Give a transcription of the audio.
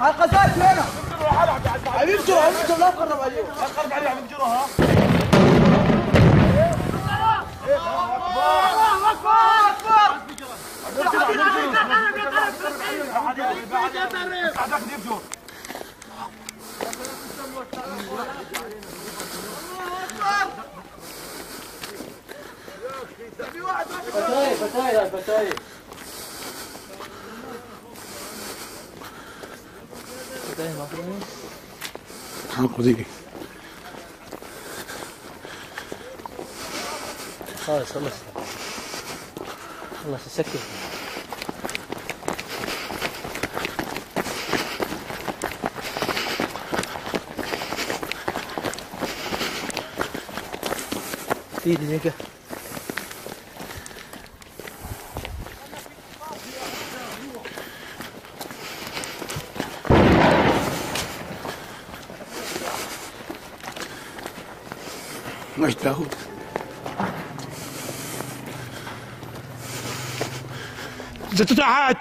القذائف هنا. هيفجروا هيفجروا لا تقرب عليهم لا تقرب عليه عم يفجروا ها بعدك يفجر فتايل فتايل فتايل حنقضي خلاص خلص خلاص سكت. في دقيقة مش تاخد زتت عاد